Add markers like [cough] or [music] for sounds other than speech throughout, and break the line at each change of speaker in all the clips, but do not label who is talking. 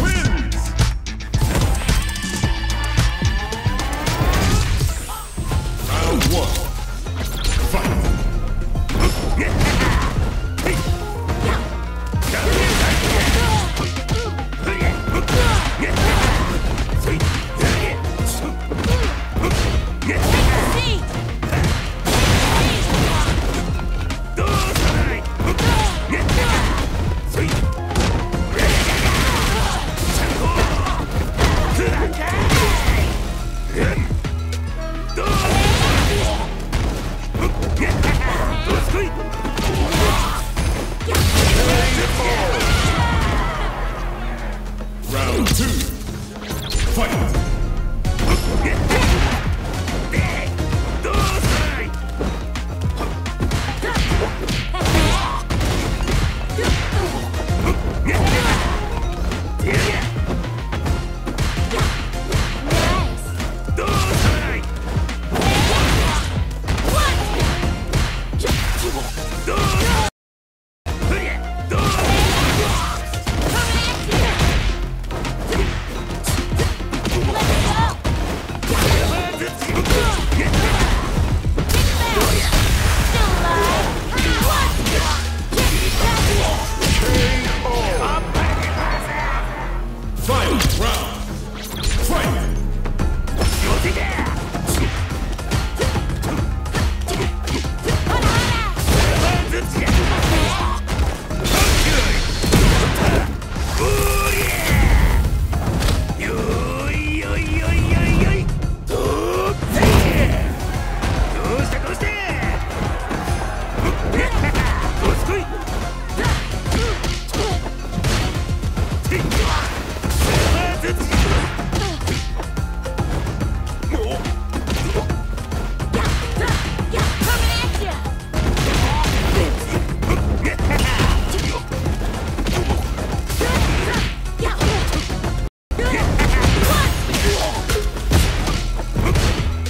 wins! Round one. Fight!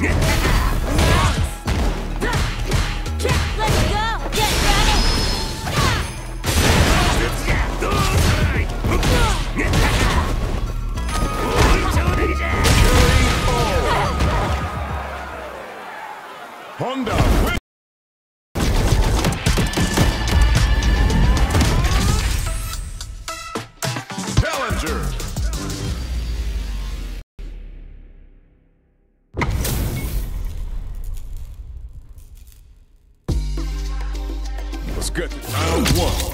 Yeah. [laughs] Got.
Round one.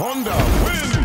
Honda wins.